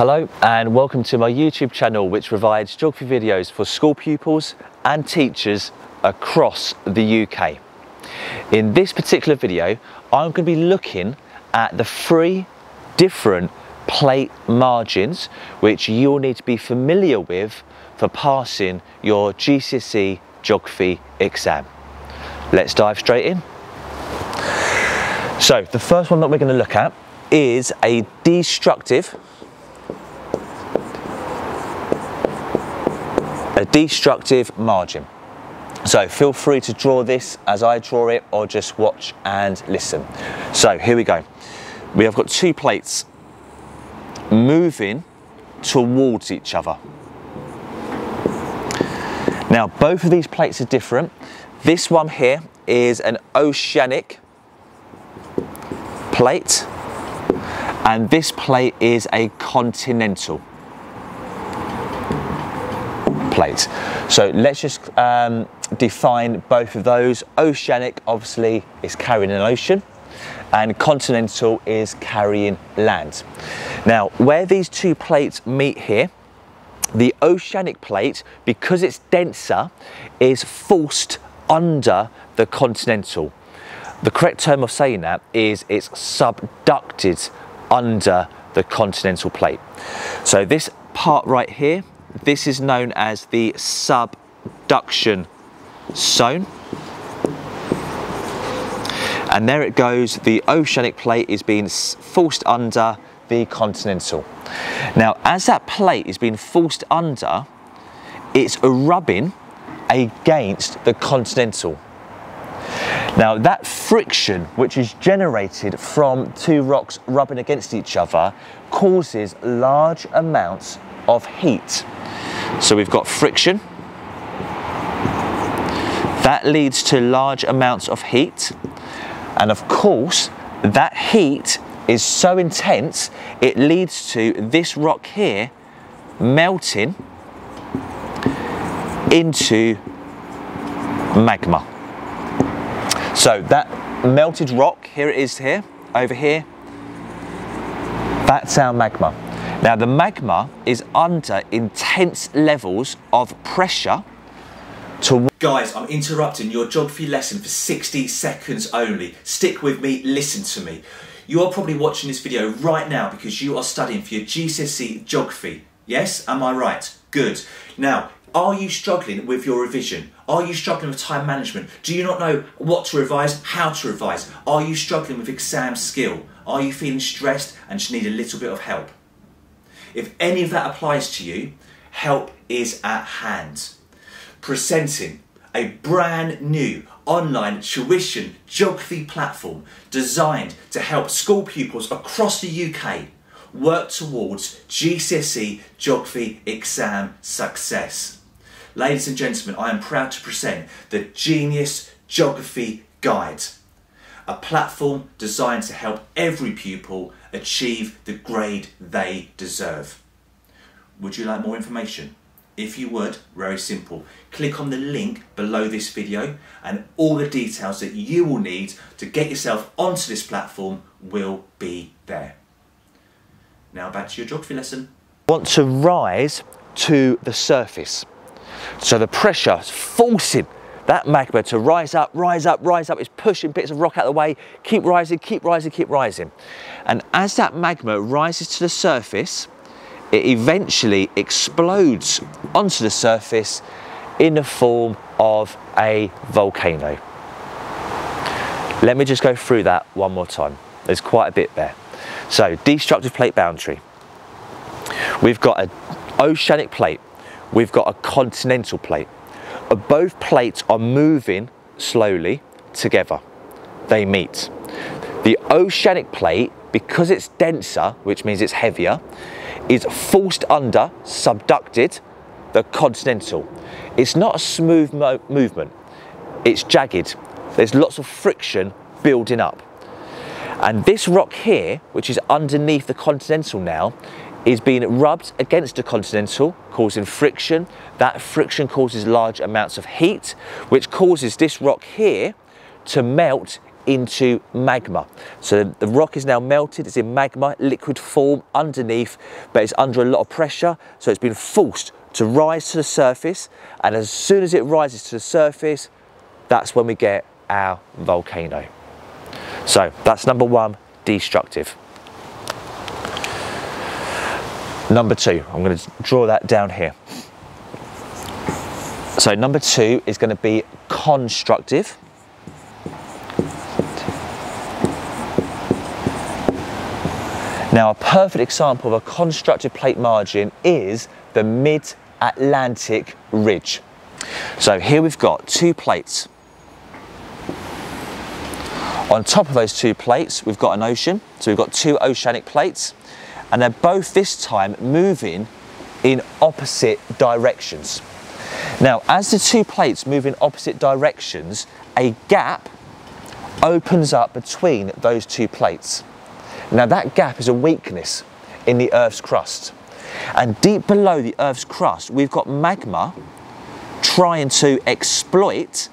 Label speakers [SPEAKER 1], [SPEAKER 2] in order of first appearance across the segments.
[SPEAKER 1] Hello and welcome to my YouTube channel which provides geography videos for school pupils and teachers across the UK. In this particular video I'm going to be looking at the three different plate margins which you'll need to be familiar with for passing your GCSE geography exam. Let's dive straight in. So the first one that we're going to look at is a destructive a destructive margin. So feel free to draw this as I draw it or just watch and listen. So here we go. We have got two plates moving towards each other. Now both of these plates are different. This one here is an oceanic plate and this plate is a continental plate. So let's just um, define both of those. Oceanic obviously is carrying an ocean and continental is carrying land. Now where these two plates meet here, the oceanic plate, because it's denser, is forced under the continental. The correct term of saying that is it's subducted under the continental plate. So this part right here this is known as the subduction zone. And there it goes, the oceanic plate is being forced under the continental. Now, as that plate is being forced under, it's rubbing against the continental. Now that friction which is generated from two rocks rubbing against each other causes large amounts of heat. So we've got friction. That leads to large amounts of heat. And of course, that heat is so intense, it leads to this rock here melting into magma. So that melted rock, here it is here, over here, that's our magma. Now the magma is under intense levels of pressure to...
[SPEAKER 2] Guys, I'm interrupting your geography lesson for 60 seconds only. Stick with me, listen to me. You are probably watching this video right now because you are studying for your GCSE geography. Yes, am I right? Good. Now, are you struggling with your revision? Are you struggling with time management? Do you not know what to revise, how to revise? Are you struggling with exam skill? Are you feeling stressed and just need a little bit of help? If any of that applies to you, help is at hand. Presenting a brand new online tuition geography platform designed to help school pupils across the UK work towards GCSE geography exam success. Ladies and gentlemen, I am proud to present the Genius Geography Guide, a platform designed to help every pupil achieve the grade they deserve. Would you like more information? If you would, very simple, click on the link below this video and all the details that you will need to get yourself onto this platform will be there. Now back to your geography lesson.
[SPEAKER 1] Want to rise to the surface. So the pressure is forcing that magma to rise up, rise up, rise up. It's pushing bits of rock out of the way, keep rising, keep rising, keep rising. And as that magma rises to the surface, it eventually explodes onto the surface in the form of a volcano. Let me just go through that one more time. There's quite a bit there. So, destructive plate boundary. We've got an oceanic plate. We've got a continental plate both plates are moving slowly together. They meet. The oceanic plate, because it's denser, which means it's heavier, is forced under, subducted, the continental. It's not a smooth mo movement. It's jagged. There's lots of friction building up. And this rock here, which is underneath the continental now, is being rubbed against a continental, causing friction. That friction causes large amounts of heat, which causes this rock here to melt into magma. So the rock is now melted, it's in magma, liquid form underneath, but it's under a lot of pressure, so it's been forced to rise to the surface, and as soon as it rises to the surface, that's when we get our volcano. So that's number one, destructive. Number two, I'm going to draw that down here. So number two is going to be constructive. Now a perfect example of a constructive plate margin is the Mid-Atlantic Ridge. So here we've got two plates. On top of those two plates, we've got an ocean. So we've got two oceanic plates and they're both this time moving in opposite directions. Now, as the two plates move in opposite directions, a gap opens up between those two plates. Now that gap is a weakness in the Earth's crust. And deep below the Earth's crust, we've got magma trying to exploit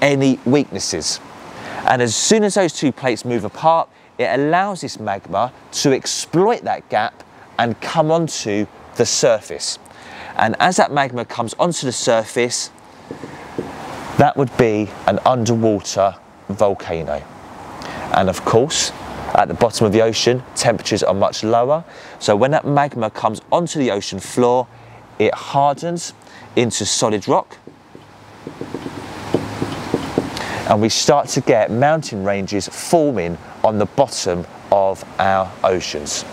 [SPEAKER 1] any weaknesses. And as soon as those two plates move apart, it allows this magma to exploit that gap and come onto the surface. And as that magma comes onto the surface, that would be an underwater volcano. And of course, at the bottom of the ocean, temperatures are much lower. So when that magma comes onto the ocean floor, it hardens into solid rock. And we start to get mountain ranges forming on the bottom of our oceans.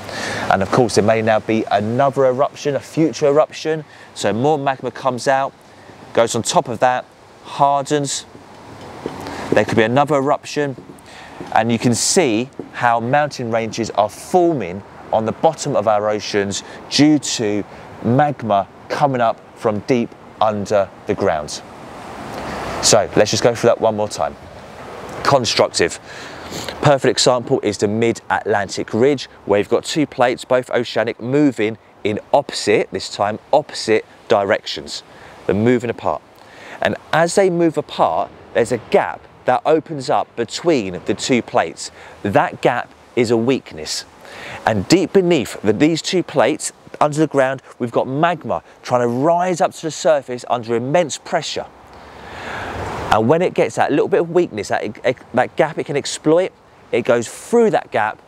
[SPEAKER 1] And of course, there may now be another eruption, a future eruption. So more magma comes out, goes on top of that, hardens. There could be another eruption. And you can see how mountain ranges are forming on the bottom of our oceans due to magma coming up from deep under the ground. So let's just go through that one more time. Constructive. Perfect example is the Mid-Atlantic Ridge, where you've got two plates, both oceanic, moving in opposite, this time opposite directions. They're moving apart. And as they move apart, there's a gap that opens up between the two plates. That gap is a weakness. And deep beneath the, these two plates, under the ground, we've got magma trying to rise up to the surface under immense pressure. And when it gets that little bit of weakness, that, that gap it can exploit, it goes through that gap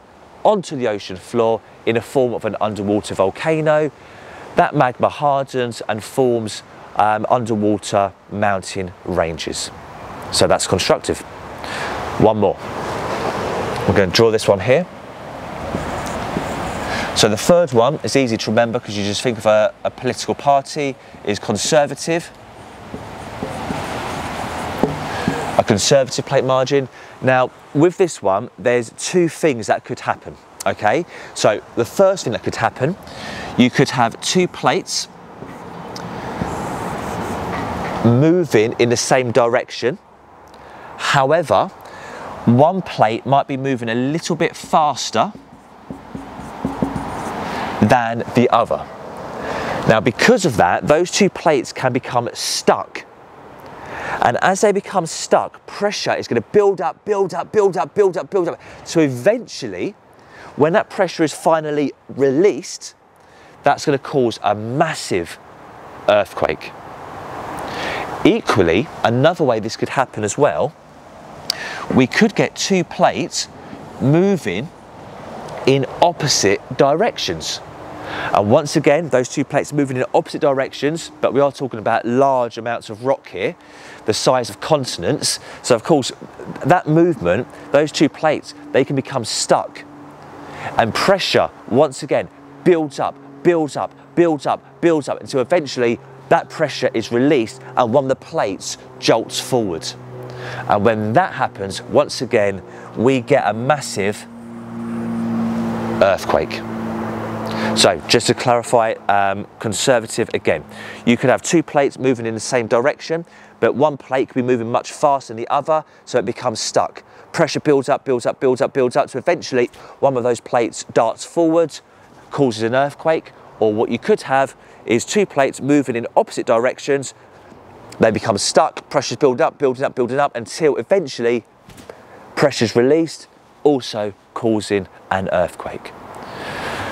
[SPEAKER 1] onto the ocean floor in the form of an underwater volcano. That magma hardens and forms um, underwater mountain ranges. So that's constructive. One more. We're going to draw this one here. So the third one is easy to remember because you just think of a, a political party is conservative a conservative plate margin. Now, with this one, there's two things that could happen, okay? So the first thing that could happen, you could have two plates moving in the same direction. However, one plate might be moving a little bit faster than the other. Now, because of that, those two plates can become stuck and as they become stuck, pressure is going to build up, build up, build up, build up, build up. So eventually, when that pressure is finally released, that's going to cause a massive earthquake. Equally, another way this could happen as well, we could get two plates moving in opposite directions. And once again, those two plates are moving in opposite directions, but we are talking about large amounts of rock here, the size of continents. So of course, that movement, those two plates, they can become stuck. And pressure, once again, builds up, builds up, builds up, builds up, until eventually that pressure is released and one of the plates jolts forward. And when that happens, once again, we get a massive earthquake. So just to clarify, um, conservative again, you could have two plates moving in the same direction, but one plate could be moving much faster than the other, so it becomes stuck. Pressure builds up, builds up, builds up, builds up, so eventually one of those plates darts forward, causes an earthquake, or what you could have is two plates moving in opposite directions, they become stuck, pressures build up, building up, building up, until eventually pressure's released, also causing an earthquake.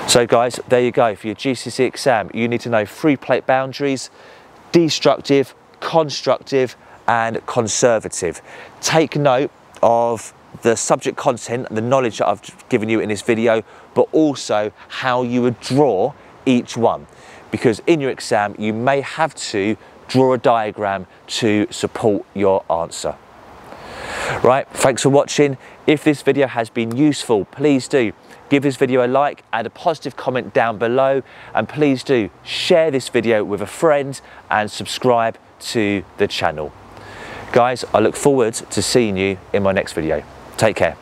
[SPEAKER 1] So guys, there you go. For your GCSE exam, you need to know free plate boundaries, destructive, constructive, and conservative. Take note of the subject content, and the knowledge that I've given you in this video, but also how you would draw each one. Because in your exam, you may have to draw a diagram to support your answer. Right, thanks for watching. If this video has been useful, please do give this video a like, add a positive comment down below, and please do share this video with a friend and subscribe to the channel. Guys, I look forward to seeing you in my next video. Take care.